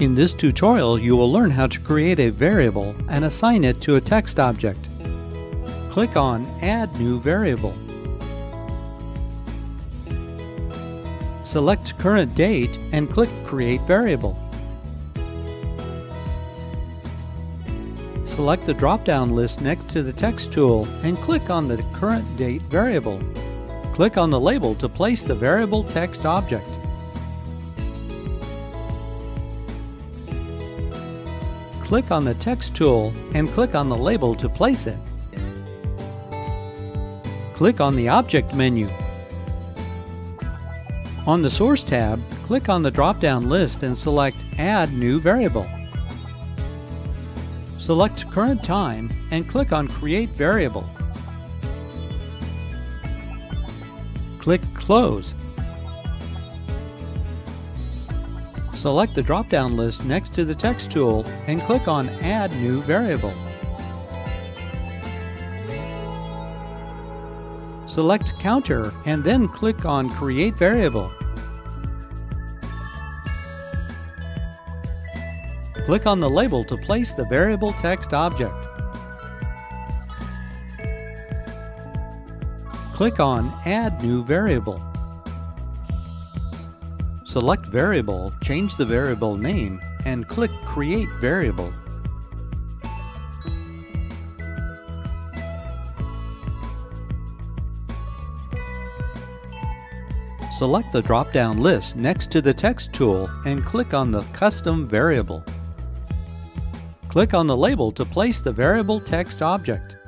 In this tutorial, you will learn how to create a variable and assign it to a text object. Click on Add New Variable. Select Current Date and click Create Variable. Select the drop-down list next to the Text tool and click on the Current Date variable. Click on the label to place the variable text object. Click on the Text tool and click on the label to place it. Click on the Object menu. On the Source tab, click on the drop-down list and select Add New Variable. Select Current Time and click on Create Variable. Click Close. Select the drop-down list next to the Text tool and click on Add New Variable. Select Counter and then click on Create Variable. Click on the label to place the variable text object. Click on Add New Variable. Select Variable, change the variable name, and click Create Variable. Select the drop-down list next to the Text tool and click on the Custom Variable. Click on the label to place the variable text object.